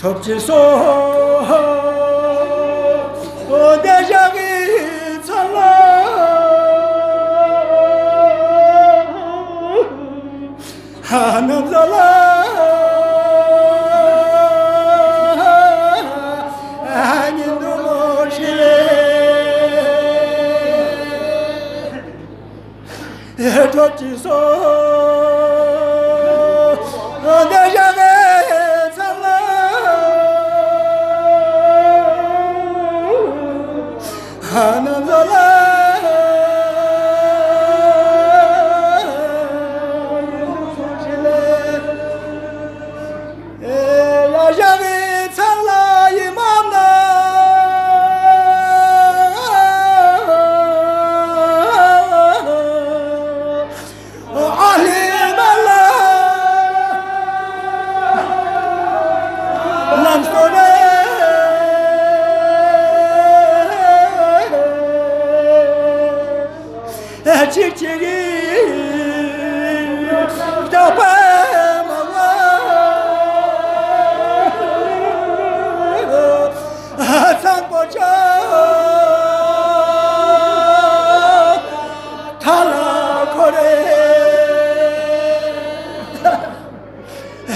덮질소 내장이 찰나 하늘 찰나 덮지소 내 खाना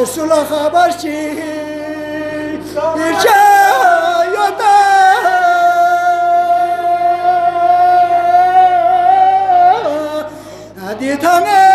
Resul'a haber ki Birce yöntem Hadi tanı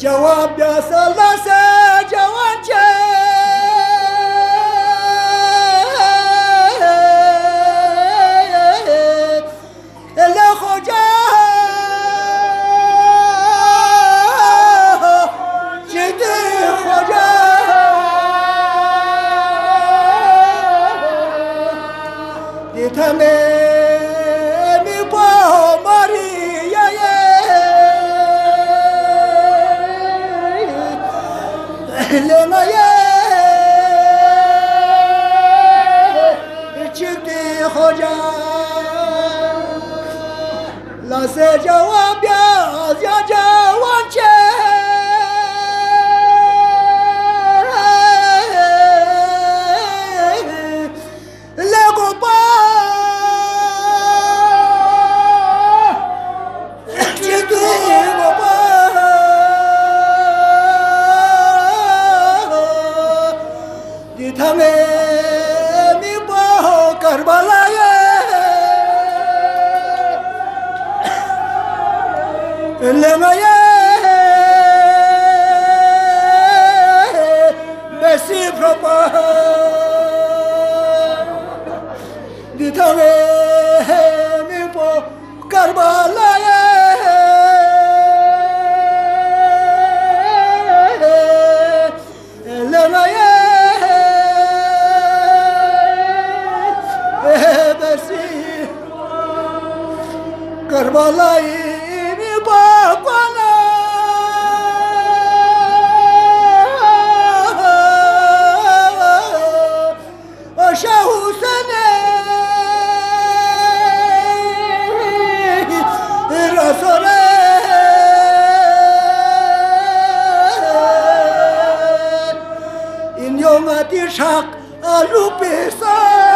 جواب يا سلاسة جواب جاي. لا خجا جدي خجا دي لما يا شدي خجا لا سجوا Karbalayım babana. Aşağı sene Rasole İn yoma dişak alup esan